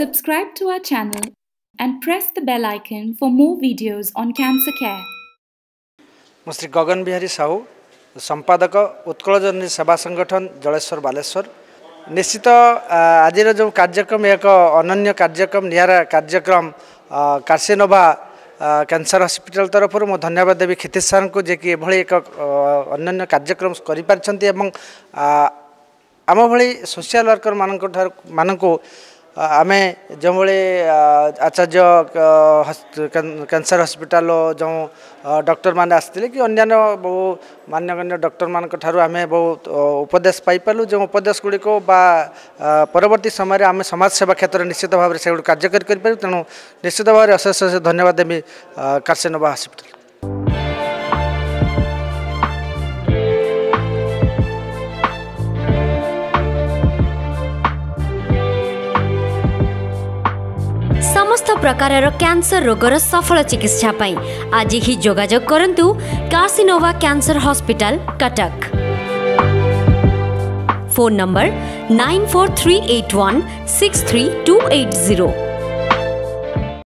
Subscribe to our channel and press the bell icon for more videos on cancer care. ମୁଁ ଶ୍ରୀ ଗଗନ ବିହାରୀ ସାହୁ ସମ୍ପାଦକ ଉତ୍କଳ ଜନନୀ ସେବା ସଂଗଠନ ଜଳେଶ୍ୱର ବାଲେଶ୍ୱର ନିଶ୍ଚିତ ଆଜିର ଯେଉଁ କାର୍ଯ୍ୟକ୍ରମ ଏକ ଅନନ୍ୟ କାର୍ଯ୍ୟକ୍ରମ ନିଆରା କାର୍ଯ୍ୟକ୍ରମ କାର୍ସିନୋଭା କ୍ୟାନ୍ସର ହସ୍ପିଟାଲ ତରଫରୁ ମୁଁ ଧନ୍ୟବାଦ ଦେବି କ୍ଷିତିଶ ସାର୍ଙ୍କୁ ଯିଏକି ଏଭଳି ଏକ ଅନ୍ୟାନ୍ୟ କାର୍ଯ୍ୟକ୍ରମ କରିପାରିଛନ୍ତି ଏବଂ ଆମ ଭଳି ସୋସିଆଲ ୱାର୍କର ମାନଙ୍କଠାରୁ ମାନଙ୍କୁ ଆମେ ଯେଉଁଭଳି ଆଚାର୍ଯ୍ୟ କ୍ୟାନ୍ସର ହସ୍ପିଟାଲ ଯେଉଁ ଡକ୍ଟରମାନେ ଆସିଥିଲେ କି ଅନ୍ୟାନ୍ୟ ବହୁ ମାନ୍ୟଗଣ୍ୟ ଡକ୍ଟରମାନଙ୍କ ଠାରୁ ଆମେ ବହୁତ ଉପଦେଶ ପାଇପାରିଲୁ ଯେଉଁ ଉପଦେଶ ଗୁଡ଼ିକ ବା ପରବର୍ତ୍ତୀ ସମୟରେ ଆମେ ସମାଜସେବା କ୍ଷେତ୍ରରେ ନିଶ୍ଚିତ ଭାବରେ ସେଗୁଡ଼ିକୁ କାର୍ଯ୍ୟକାରୀ କରିପାରିବୁ ତେଣୁ ନିଶ୍ଚିତ ଭାବରେ ଅଶେଷ ଅଶେଷ ଧନ୍ୟବାଦ ଦେବି କାର୍ସେନୋଭା ହସ୍ପିଟାଲ সমস্ত প্রকারর ক্যান্সর রোগর সফল চিকিৎসা পাই আজি হি যোগাযোগ করতু কাসিনোভা cancer hospital Cuttack phone number nine four three eight one six three two eight zero